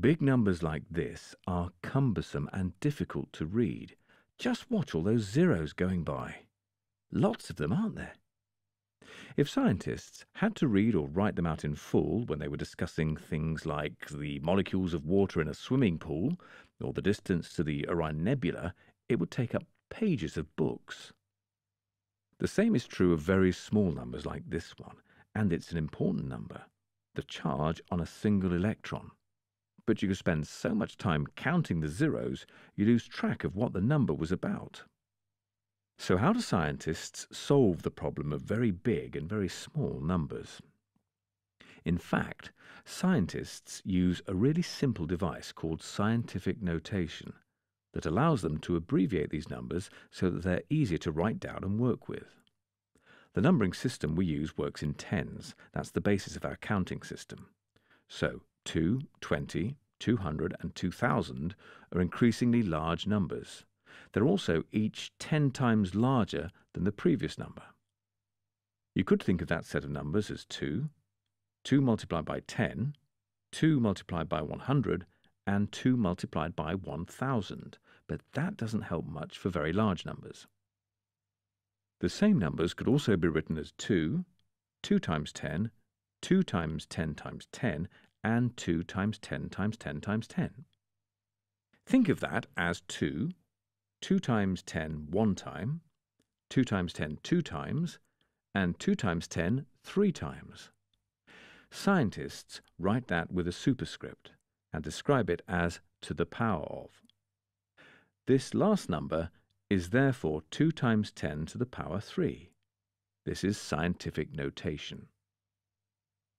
Big numbers like this are cumbersome and difficult to read. Just watch all those zeros going by. Lots of them, aren't there? If scientists had to read or write them out in full when they were discussing things like the molecules of water in a swimming pool or the distance to the Orion Nebula, it would take up pages of books. The same is true of very small numbers like this one, and it's an important number, the charge on a single electron. But you could spend so much time counting the zeros, you lose track of what the number was about. So how do scientists solve the problem of very big and very small numbers? In fact, scientists use a really simple device called scientific notation that allows them to abbreviate these numbers so that they're easier to write down and work with. The numbering system we use works in tens. That's the basis of our counting system. So 2, 20, 200 and 2000 are increasingly large numbers. They're also each 10 times larger than the previous number. You could think of that set of numbers as 2, 2 multiplied by 10, 2 multiplied by 100, and 2 multiplied by 1000, but that doesn't help much for very large numbers. The same numbers could also be written as 2, 2 times 10, 2 times 10 times 10, and 2 times 10 times 10 times 10. Think of that as 2, 2 times 10 one time, 2 times 10 two times, and 2 times 10 three times. Scientists write that with a superscript and describe it as to the power of. This last number is therefore 2 times 10 to the power 3. This is scientific notation.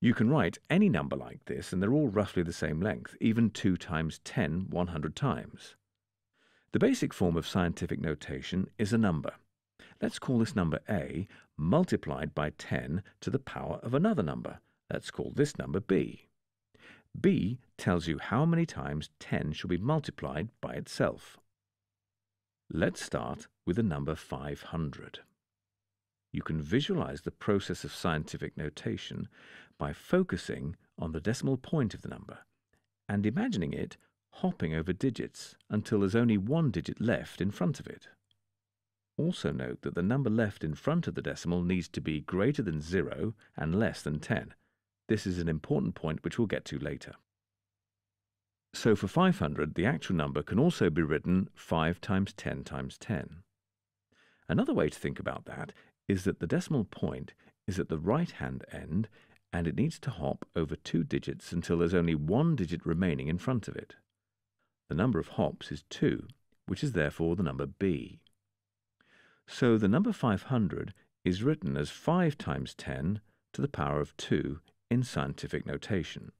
You can write any number like this, and they're all roughly the same length, even 2 times 10 100 times. The basic form of scientific notation is a number. Let's call this number a multiplied by 10 to the power of another number. Let's call this number b. b tells you how many times 10 should be multiplied by itself. Let's start with the number 500. You can visualize the process of scientific notation by focusing on the decimal point of the number and imagining it hopping over digits until there's only one digit left in front of it. Also note that the number left in front of the decimal needs to be greater than 0 and less than 10. This is an important point which we'll get to later. So for 500, the actual number can also be written 5 times 10 times 10. Another way to think about that is that the decimal point is at the right-hand end and it needs to hop over two digits until there's only one digit remaining in front of it. The number of hops is 2, which is therefore the number b. So the number 500 is written as 5 times 10 to the power of 2 in scientific notation.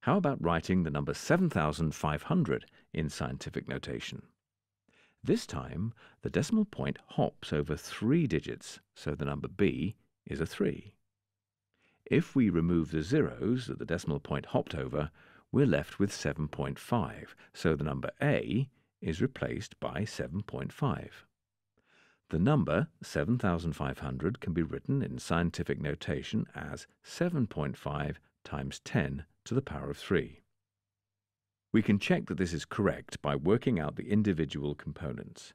How about writing the number 7500 in scientific notation? This time, the decimal point hops over three digits, so the number b is a 3. If we remove the zeros that the decimal point hopped over, we're left with 7.5, so the number a is replaced by 7.5. The number 7500 can be written in scientific notation as 7.5 times 10 to the power of 3. We can check that this is correct by working out the individual components.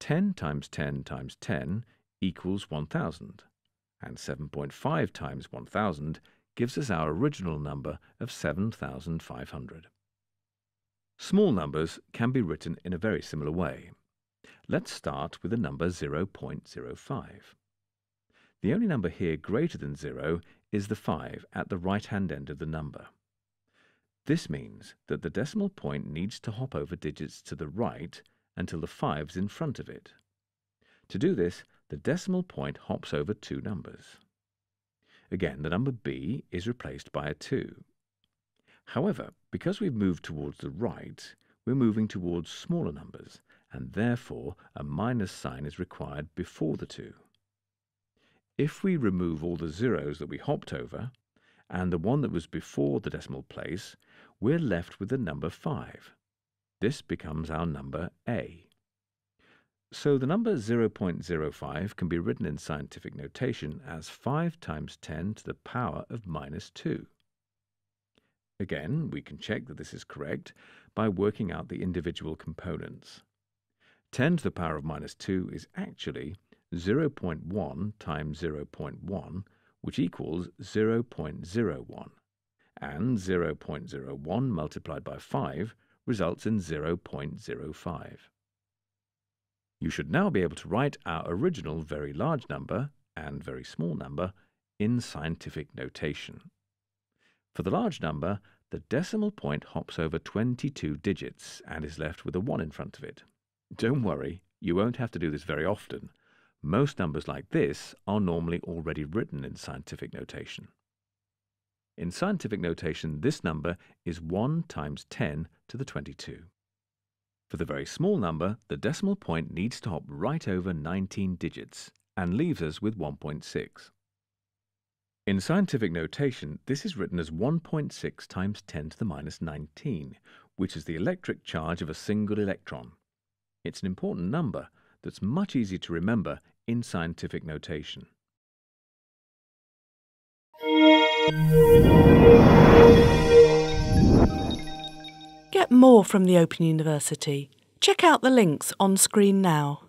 10 times 10 times 10 equals 1000, and 7.5 times 1000 gives us our original number of 7500. Small numbers can be written in a very similar way. Let's start with the number 0.05. The only number here greater than 0 is the 5 at the right-hand end of the number. This means that the decimal point needs to hop over digits to the right until the 5's in front of it. To do this, the decimal point hops over two numbers. Again, the number b is replaced by a 2. However, because we've moved towards the right, we're moving towards smaller numbers, and therefore a minus sign is required before the 2. If we remove all the zeros that we hopped over, and the one that was before the decimal place, we're left with the number 5. This becomes our number A. So the number 0.05 can be written in scientific notation as 5 times 10 to the power of minus 2. Again, we can check that this is correct by working out the individual components. 10 to the power of minus 2 is actually 0.1 times 0.1, which equals 0.01, and 0.01 multiplied by 5 results in 0.05. You should now be able to write our original very large number and very small number in scientific notation. For the large number, the decimal point hops over 22 digits and is left with a 1 in front of it. Don't worry, you won't have to do this very often. Most numbers like this are normally already written in scientific notation. In scientific notation, this number is 1 times 10 to the 22. For the very small number, the decimal point needs to hop right over 19 digits and leaves us with 1.6. In scientific notation, this is written as 1.6 times 10 to the minus 19, which is the electric charge of a single electron. It's an important number that's much easier to remember in scientific notation. Get more from the Open University. Check out the links on screen now.